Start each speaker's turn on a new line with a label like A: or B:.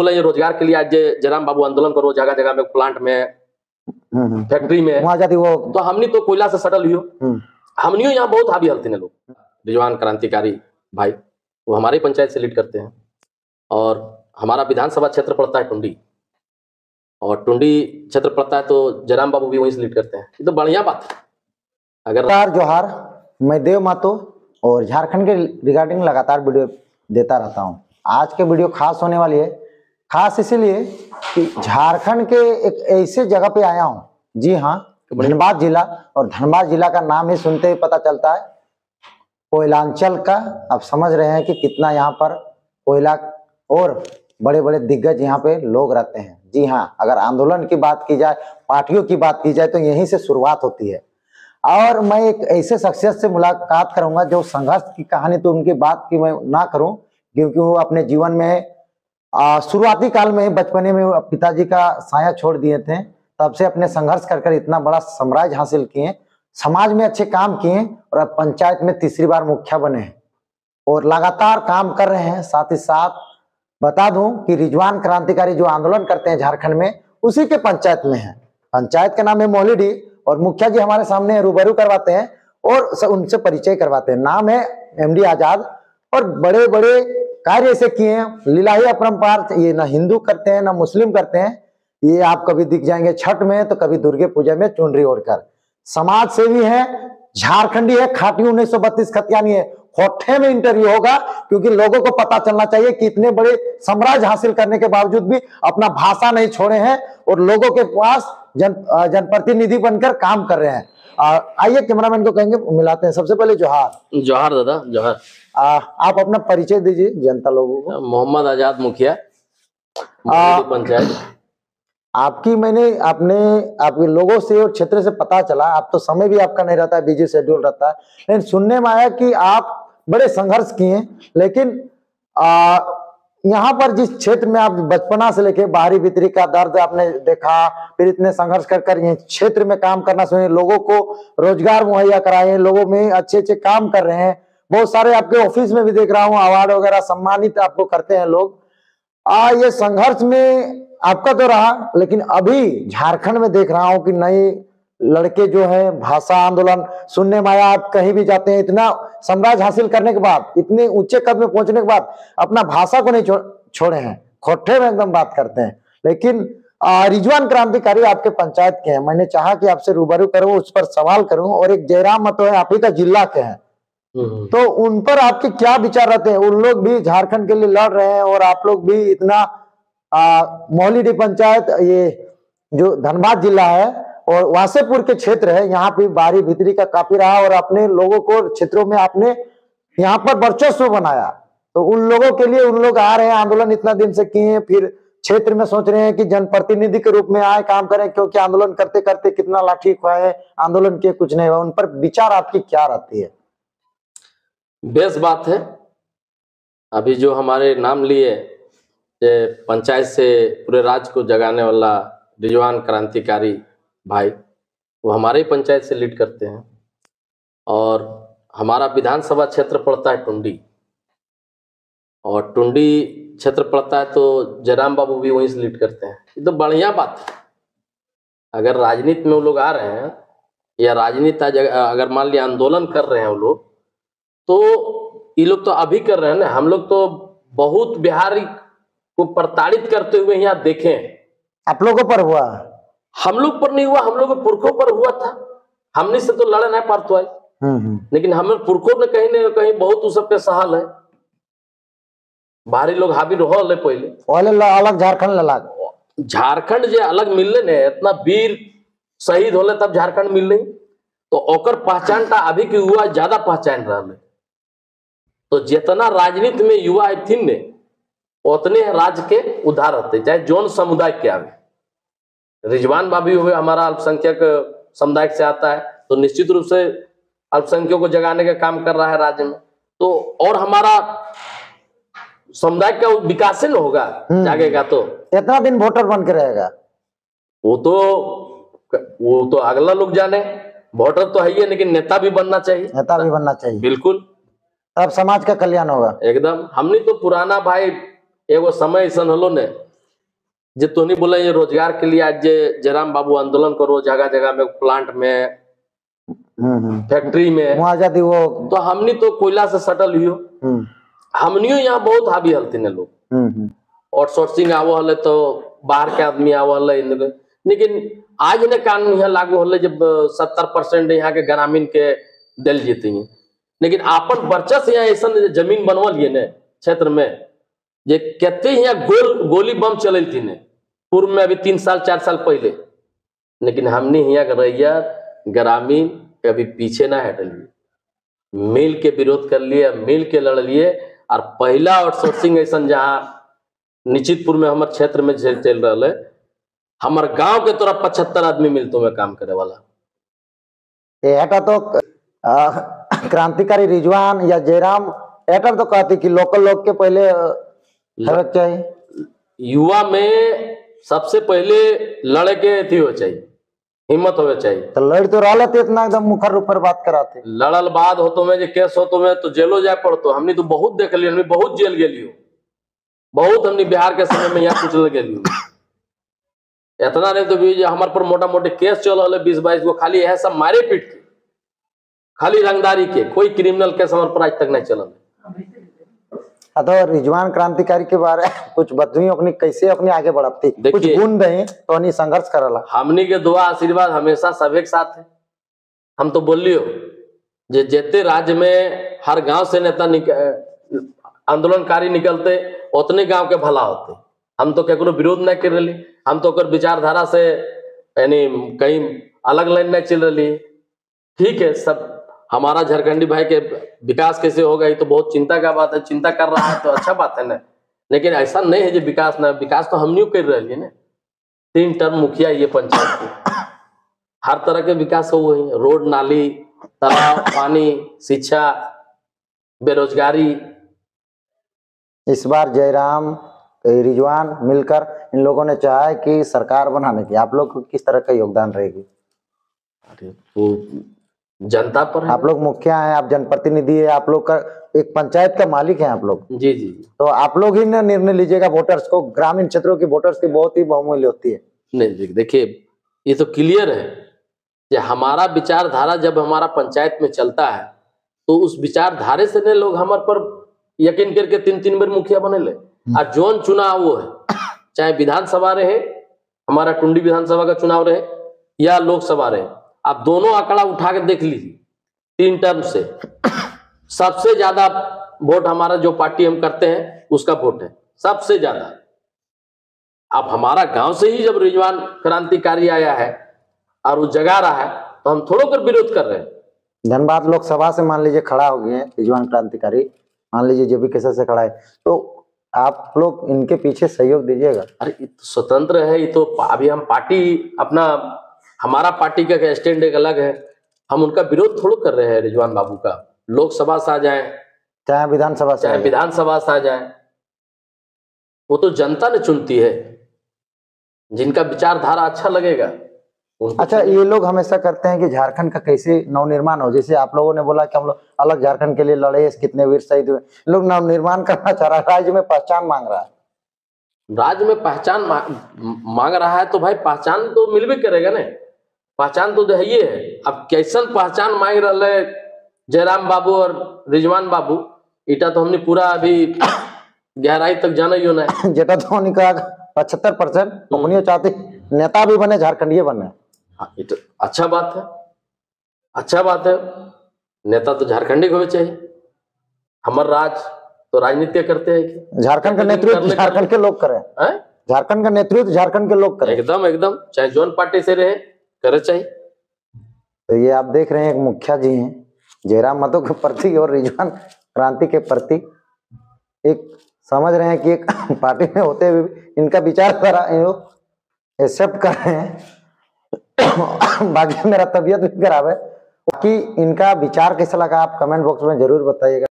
A: बोले ये रोज़गार के लिए आज जयराम बाबू आंदोलन करो जगह जगह में प्लांट में। फैक्ट्री में
B: वहाँ जाती वो
A: तो हमनी तो कोयला से सटल हुई
B: हम्म,
A: हमनियो यहाँ बहुत हावी हलते हैं लोग। रिजवान क्रांतिकारी भाई वो हमारे पंचायत से लीड करते हैं। और हमारा विधानसभा क्षेत्र पड़ता है टुंडी। और टुंडी क्षेत्र पड़ता है तो जयराम बाबू भी वहीं से लीड करते हैं। ये तो बढ़िया बात है। अगर
B: जोहार। मैं देव मातो और झारखंड के रिगार्डिंग लगातार वीडियो देता रहता हूँ। आज के वीडियो खास होने वाली है। खास इसीलिए कि झारखंड के एक ऐसे जगह पे आया हूँ। जी हाँ धनबाद जिला और धनबाद जिला का नाम ही सुनते ही पता चलता है। कोयलांचल का आप समझ रहे हैं कि कितना यहाँ पर कोयला और बड़े बड़े दिग्गज यहाँ पे लोग रहते हैं। जी हाँ अगर आंदोलन की बात की जाए पार्टियों की बात की जाए तो यहीं से शुरुआत होती है। और मैं एक ऐसे शख्सियत से मुलाकात करूँगा जो संघर्ष की कहानी तो उनकी बात की मैं ना करूँ क्योंकि वो अपने जीवन में शुरुआती काल में बचपने में पिताजी का साया छोड़ दिए थे, तब से अपने संघर्ष कर कर इतना बड़ा साम्राज्य हासिल किए, समाज में अच्छे काम किए और अब पंचायत में तीसरी बार मुखिया बने हैं। और लगातार काम कर रहे हैं, साथ ही साथ बता दूँ कि रिजवान क्रांतिकारी जो आंदोलन करते हैं झारखंड में, उसी के पंचायत में है। पंचायत का नाम है मोलिडी और मुखिया जी हमारे सामने रूबरू करवाते हैं और उनसे परिचय करवाते हैं। नाम है एमडी आज़ाद और बड़े बड़े कार्य ऐसे किए हैं लीलाही अपरंपार ये ना हिंदू करते हैं, ना मुस्लिम करते हैं, ये आप कभी दिख जाएँगे छठ में तो कभी दुर्गे पूजा में चुनरी ओढ़कर। समाज सेवी है, झारखंडी है, खाटी उन्नीस सौ बत्तीस खतियानी है होठे में इंटरव्यू होगा, क्योंकि लोगों को पता चलना चाहिए कि इतने बड़े साम्राज्य हासिल करने के बावजूद भी अपना भाषा नहीं छोड़े हैं और लोगों के पास जन जनप्रतिनिधि बनकर काम कर रहे हैं। आइए कैमरामैन को कहेंगे, मिलाते हैं सबसे पहले जोहार।
A: जौहर दादा, जौहर।
B: आप अपना परिचय दीजिए जनता लोगों को।
A: मोहम्मद आज़ाद मुखिया पंचायत।
B: आपकी मैंने अपने आपके लोगों से और क्षेत्र से पता चला आप तो समय भी आपका नहीं रहता है बिज़ी शेड्यूल रहता है। लेकिन सुनने में आया कि आप बड़े संघर्ष किए लेकिन आ, यहाँ पर जिस क्षेत्र में आप बचपना से लेके बाहरी भीतरी का दर्द आपने देखा फिर इतने संघर्ष कर कर ये क्षेत्र में काम करना सुनिए लोगों को रोज़गार मुहैया कराए लोगों में अच्छे अच्छे काम कर रहे हैं बहुत सारे आपके ऑफ़िस में भी देख रहा हूँ अवार्ड वगैरह सम्मानित आपको करते हैं लोग। आ ये संघर्ष में आपका तो रहा लेकिन अभी झारखंड में देख रहा हूँ कि नए लड़के जो है भाषा आंदोलन सुनने में आया आप कहीं भी जाते हैं इतना साम्राज्य हासिल करने के बाद इतने ऊँचे कद में पहुँचने के बाद अपना भाषा को नहीं छो, छोड़े हैं खोटे में एकदम बात करते हैं। लेकिन रिजवान क्रांतिकारी आपके पंचायत के हैं मैंने चाहा कि आपसे रूबरू करूँ उस पर सवाल करूँ और एक जयराम मतो है आप ही का जिला के हैं। तो उन पर आपके क्या विचार रहते हैं? उन लोग भी झारखंड के लिए लड़ रहे हैं और आप लोग भी इतना मोहलीडी पंचायत ये जो धनबाद जिला है और वासेपुर के क्षेत्र है यहाँ पे बारी भीतरी का काफ़ी रहा और अपने लोगों को क्षेत्रों में आपने यहाँ पर वर्चस्व बनाया। तो उन लोगों के लिए उन लोग आ रहे हैं आंदोलन इतना दिन से किए हैं, फिर क्षेत्र में सोच रहे हैं कि जनप्रतिनिधि के रूप में आए काम करें क्योंकि आंदोलन करते करते कितना लाठी खुआए आंदोलन किए कुछ नहीं हुआ। उन पर विचार आपकी क्या रहती है?
A: बेस बात है। अभी जो हमारे नाम लिए पंचायत से पूरे राज्य को जगाने वाला रिजवान क्रांतिकारी भाई, वो हमारे ही पंचायत से लीड करते हैं। और हमारा विधानसभा क्षेत्र पड़ता है टुंडी। और टुंडी क्षेत्र पड़ता है तो जयराम बाबू भी वहीं से लीड करते हैं। ये तो बढ़िया बात है। अगर राजनीति में वो लोग आ रहे हैं या राजनीति अगर मान लिया आंदोलन कर रहे हैं वो लोग तो ये लोग तो अभी कर रहे हैं ना हम लोग तो बहुत बिहारी को प्रताड़ित करते हुए यहाँ देखे
B: आप लोगों पर हुआ?
A: हम लोग पर नहीं हुआ हम लोग पुरखों पर हुआ था। हमने से तो लड़ नहीं पाते हुआ
B: हम्म हम्म।
A: लेकिन हम पुरखों ने कहीं न कहीं बहुत उस सबके सहल है। बाहरी लोग हावी रहल है पहले।
B: अलग झारखंड ललाग
A: झारखंड जे अलग मिलले ने इतना वीर शहीद होले तब झारखंड मिलले तो ओकर पहचान टा अभी के युवा ज़्यादा पहचान रहा है तो जितना राजनीति में युवा अथिन ने उतने राज्य के उधार रहते चाहे जौन समुदाय के आवे। रिजवान बाबी हुए हमारा अल्पसंख्यक समुदाय से आता है तो निश्चित रूप से अल्पसंख्यकों को जगाने का काम कर रहा है राज्य में। तो और हमारा समुदाय का विकास ही होगा
B: हम्म।
A: जागेगा तो।
B: इतना दिन वोटर बन के रहेगा।
A: वो तो वो तो अगला लोग जाने। वोटर तो है ही है लेकिन नेता भी बनना चाहिए।
B: नेता भी बनना चाहिए।
A: बिल्कुल।
B: तब समाज का कल्याण होगा।
A: एकदम। हमने तो पुराना भाई एगो समय ऐसा हलो ने जे तोनी बोला ये रोज़गार के लिए आज जे जयराम बाबू आंदोलन करो जगह जगह में प्लांट में
B: हम्म हम्म।
A: फैक्ट्री में।
B: मुआवजा दी वो
A: तो हमनी तो कोयला से सटल हुई
B: हम्म।
A: हमनियो यहाँ बहुत हावी हलती लोग।
B: हम्म हम्म।
A: आउटसोर्सिंग आवो हले तो बाहर के आदमी आवो हले लेकिन आज ने कानून यहाँ लागू होले जब सत्तर परसेंट यहाँ के ग्रामीण के दिल जीती हैं लेकिन अपन वर्चस्व यहाँ ऐसा ज़मीन बनवा लिए ने, क्षेत्र में जे कते यहाँ गोल, गोली बम चल थी ने, पूर्व में अभी तीन साल, चार साल पहले। लेकिन हमने यहाँ रैया ग्रामीण कभी पीछे ना हटलिए मिल के विरोध कर लिए, मिल के लड़लिए और पहला आउटसोर्सिंग ऐसा जहाँ निश्चितपुर में हमारे क्षेत्र में चल रहा है, हमारे गाँव के तोरा पचहत्तर आदमी मिलते तो हुए काम करे वाला।
B: तो क्रांतिकारी रिजवान या जयराम এটা तो कहते कि लोकल लोग के पहले चाहिए।
A: युवा में सबसे पहले लड़े के थी हो चाहिए हिम्मत होवे चाहिए।
B: तो लड़ तो रहा थे इतना एकदम मुखर ऊपर बात कराते।
A: लड़ल बाद हो तो में केस हो तो में तो जेलो जाए पड़तो। हमने तो बहुत देख लियो हमने बहुत जेल गेलियो। बहुत हमने बिहार के समय में यहाँ कुचल गेलियो। इतना नहीं तो भी हमारे पर मोटा मोटे केस चल रहा बीस बाईस गो खाली यह सब मारे पीट के। खाली रंगदारी के कोई क्रिमिनल केस हमारे पर आज तक नहीं चलल
B: हाँ, तो रिजवान क्रांतिकारी के बारे कुछ बतवी अपनी कैसे अपनी आगे बढ़ाती। कुछ गुण दे तो नहीं संघर्ष करला।
A: हमनी के दुआ आशीर्वाद हमेशा सभी के साथ है। हम तो बोलियो जे जेते राज्य में हर गाँव से नेता निक, आंदोलनकारी निकलते उतने गाँव के भला होते। हम तो केकरो विरोध नहीं कर रही हम तो ओकर विचारधारा से यानी कहीं अलग लाइन नहीं चल रही ठीक है सब हमारा झारखंडी भाई के विकास कैसे होगा ये तो बहुत चिंता का बात है चिंता कर रहा है तो अच्छा बात है ना। लेकिन ऐसा नहीं है जो विकास ना विकास तो हम नहीं कर रहे हैं ना। तीन टर्म मुखिया ये पंचायत के। हर तरह के विकास हो है। रोड नाली तालाब पानी शिक्षा बेरोजगारी।
B: इस बार जयराम रिजवान मिलकर इन लोगों ने चाहा है कि सरकार बनाने की। आप लोग को किस तरह का योगदान रहेगी?
A: अरे वो जनता पर
B: आप लोग मुखिया हैं आप जनप्रतिनिधि है आप लोग का एक पंचायत का मालिक हैं आप लोग।
A: जी जी।
B: तो आप लोग ही ना निर्णय लीजिएगा वोटर्स को ग्रामीण क्षेत्रों की वोटर्स की बहुत ही बहुमूल्य होती है।
A: नहीं देख- देखिए ये तो क्लियर है कि हमारा विचारधारा जब हमारा पंचायत में चलता है तो उस विचारधारे से ने लोग हमारे पर यकीन करके तीन तीन बार मुखिया बने ले। और जोन चुनाव वो है चाहे विधानसभा रहे हमारा टुंडी विधानसभा का चुनाव रहे या लोकसभा रहे आप दोनों आंकड़ा उठा के देख लीजिए तीन टर्म से। सबसे ज़्यादा वोट हमारा जो पार्टी हम करते हैं उसका वोट है। सबसे ज़्यादा। अब हमारा गाँव से ही जब रिजवान क्रांतिकारी आया है और वो जगा रहा है तो हम थोड़ा कर विरोध कर रहे हैं।
B: धनबाद लोकसभा से मान लीजिए खड़ा हो गए हैं रिजवान क्रांतिकारी। मान लीजिए जेबी केसर से खड़ा है। तो आप लोग इनके पीछे सहयोग दीजिएगा।
A: अरे तो स्वतंत्र है ये तो अभी हम पार्टी अपना हमारा पार्टी का स्टैंड एक अलग है। हम उनका विरोध थोड़ा कर रहे हैं रिजवान बाबू का। लोकसभा से आ जाए
B: चाहे विधानसभा से
A: चाहे विधानसभा से आ जाए वो तो जनता ने चुनती है। जिनका विचारधारा अच्छा लगेगा
B: अच्छा ये लोग हमेशा करते हैं कि झारखंड का कैसे नवनिर्माण हो। जैसे आप लोगों ने बोला कि हम लोग अलग झारखंड के लिए लड़े कितने वीर शहीद हुए। लोग नवनिर्माण करना चाह रहा है राज्य में पहचान मांग रहा है।
A: राज्य में पहचान मा, मांग रहा है तो भाई पहचान तो मिल भी करेगा ना। पहचान तो है है। अब कैसन पहचान मांग रहे जयराम बाबू और रिजवान बाबू इटा तो हमने पूरा अभी गहराई तक जाना ही होना है
B: जेटा का पचहत्तर परसेंट अपनी चाहते नेता भी बने झारखंडीय बने।
A: हाँ, ये तो अच्छा बात है। अच्छा बात है। नेता तो झारखंडी भी चाहिए। हमार राज तो राजनीति करते हैं
B: झारखंड का नेतृत्व झारखंड के लोग करें? झारखंड का नेतृत्व झारखंड के लोग करें।
A: एकदम एकदम। चाहे जोन पार्टी से रहे करे चाहिए।
B: तो ये आप देख रहे हैं, एक मुखिया जी हैं। जयराम मतो के प्रति और रिजवान क्रांति के प्रति एक समझ रहे हैं कि एक पार्टी में होते हुए इनका विचारधारा ये लोग एक्सेप्ट कर रहे हैं। बाकी मेरा तबीयत भी खराब है। बाकी इनका विचार कैसा लगा, आप कमेंट बॉक्स में ज़रूर बताइएगा।